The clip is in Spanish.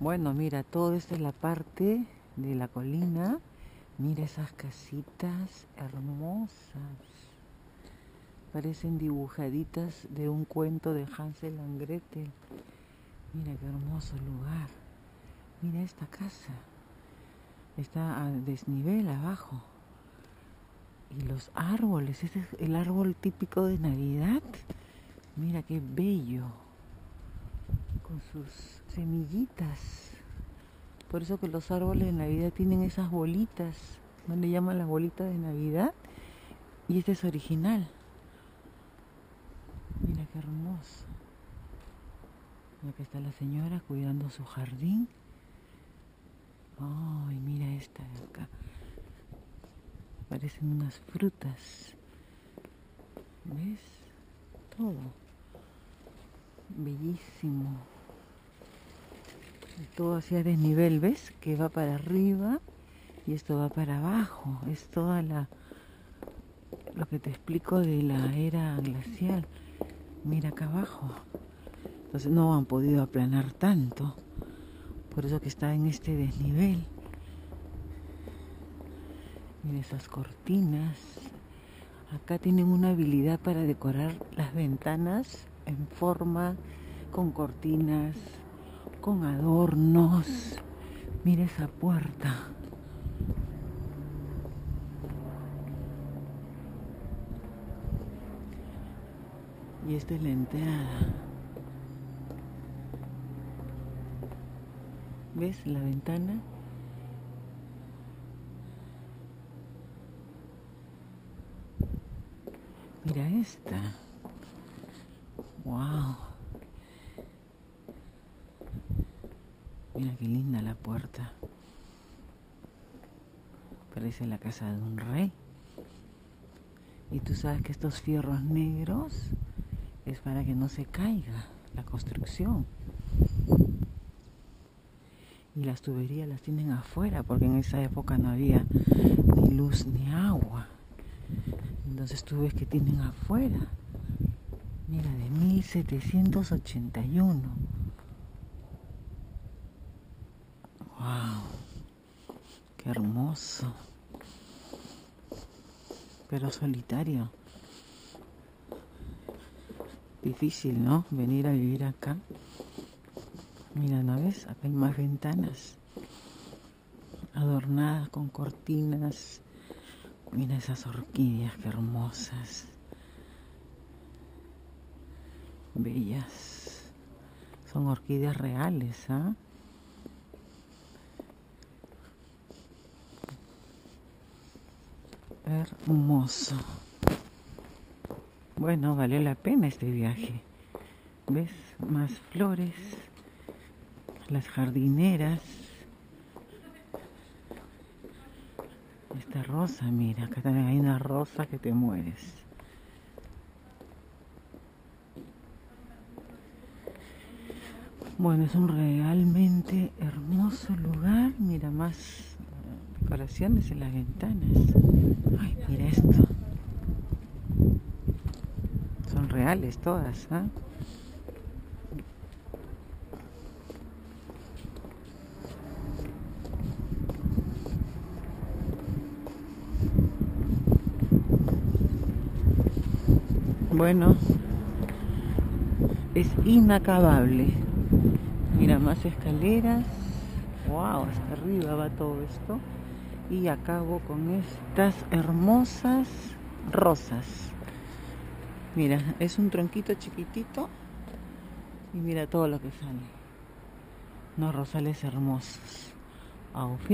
Bueno, mira, todo esto es la parte de la colina. Mira esas casitas hermosas. Parecen dibujaditas de un cuento de Hansel and Gretel. Mira qué hermoso lugar. Mira esta casa. Está a desnivel abajo. Y los árboles, este es el árbol típico de Navidad. Mira qué bello. Con sus semillitas. Por eso que los árboles de Navidad tienen esas bolitas. ¿No le llaman las bolitas de Navidad? Y este es original. Mira qué hermoso. Acá está la señora cuidando su jardín. Ay, mira esta de acá. Parecen unas frutas. ¿Ves? Todo. Bellísimo. Todo hacia desnivel, ¿ves? Que va para arriba y esto va para abajo. Es toda la lo que te explico de la era glacial. Mira acá abajo. Entonces no han podido aplanar tanto. Por eso que está en este desnivel. Mira esas cortinas. Acá tienen una habilidad para decorar las ventanas en forma con cortinas, con adornos. Mira esa puerta. Y esta es la entrada. ¿Ves la ventana? Mira esta. Wow. Mira qué linda la puerta. Parece la casa de un rey. Y tú sabes que estos fierros negros es para que no se caiga la construcción. Y las tuberías las tienen afuera porque en esa época no había ni luz ni agua. Entonces tú ves que tienen afuera. Mira, de 1781. ¡Wow! ¡Qué hermoso! Pero solitario. Difícil, ¿no? Venir a vivir acá. Mira, ¿no ves? Acá hay más ventanas adornadas con cortinas. Mira esas orquídeas, qué hermosas. Bellas. Son orquídeas reales, ¿ah? Hermoso. Bueno, valió la pena este viaje. ¿Ves? Más flores, las jardineras. Esta rosa, mira, acá también hay una rosa que te mueres. Bueno, es un realmente hermoso lugar. Mira más decoraciones en las ventanas. Ay, mira esto. Son reales todas, ¿ah? Bueno, es inacabable. Mira, más escaleras. Wow, hasta arriba va todo esto. Y acabo con estas hermosas rosas. Mira, es un tronquito chiquitito. Y mira todo lo que sale. Unos rosales hermosos. Auf